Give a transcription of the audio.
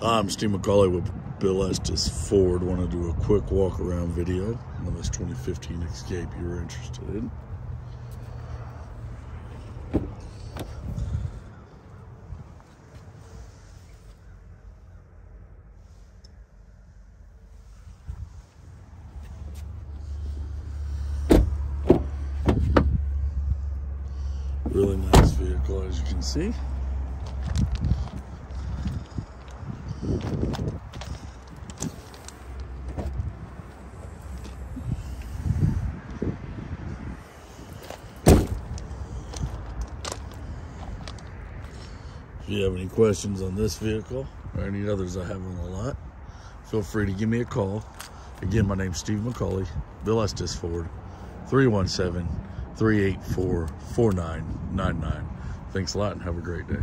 I'm Steve McCauley with Bill Estes Ford. Want to do a quick walk around video on this 2015 Escape you're interested in. Really nice vehicle as you can see. If you have any questions on this vehicle or any others I have on the lot, feel free to give me a call. Again, my name's Steve McCauley, Bill Estes Ford, 317 384 4999. Thanks a lot and have a great day.